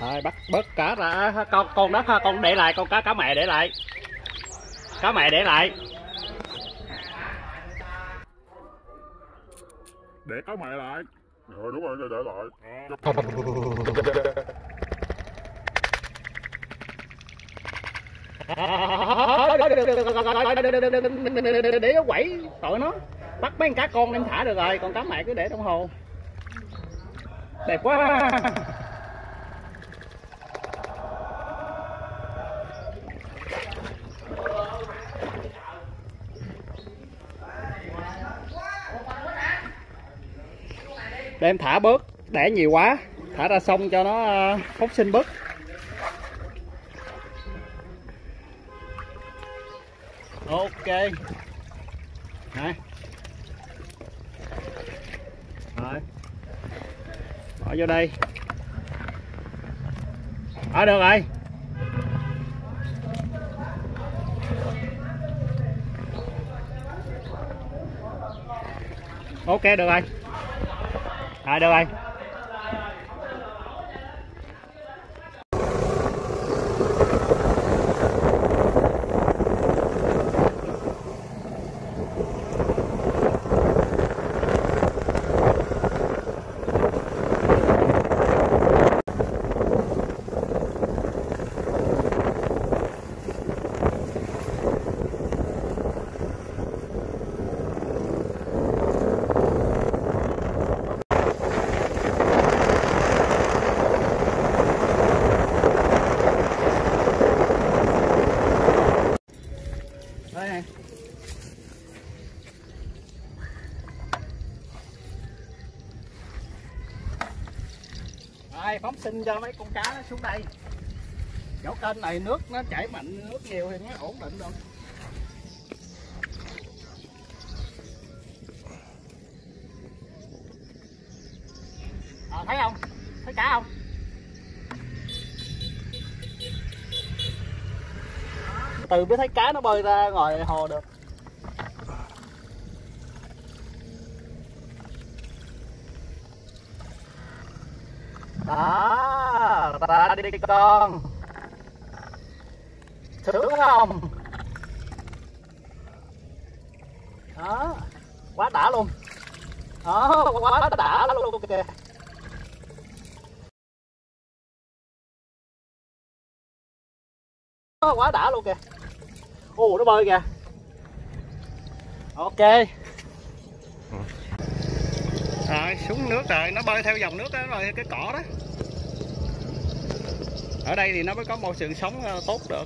Rồi bắt bớt cá ra. Con con đó con để lại con cá cá mẹ để lại. Cá mẹ để lại. Để cá mẹ lại. Rồi đúng rồi để lại. Để nó quẩy tội nó. Bắt mấy con cá con đem thả được rồi còn cá mẹ cứ để trong hồ. Đẹp quá đem thả bớt để nhiều quá. Thả ra sông cho nó ờ, phóng sinh bớt. Ok. Này. Rồi. Bỏ vô đây. Ở được rồi. Ok được rồi rồi được rồi đây này đây phóng sinh cho mấy con cá nó xuống đây? Chỗ kênh này nước nó chảy mạnh nước nhiều thì nó ổn định được. à, thấy không? Thấy cá không? Từ mới thấy cá nó bơi ra ngoài hồ được. À, đó ta đi con. Sướng không? Đó quá đã luôn. Đó quá đã luôn kìa. Quá đã luôn kìa. Ồ, nó bơi kìa. Ok rồi, xuống nước rồi, nó bơi theo dòng nước đó, rồi cái cỏ đó. Ở đây thì nó mới có môi trường sống ờ, tốt được.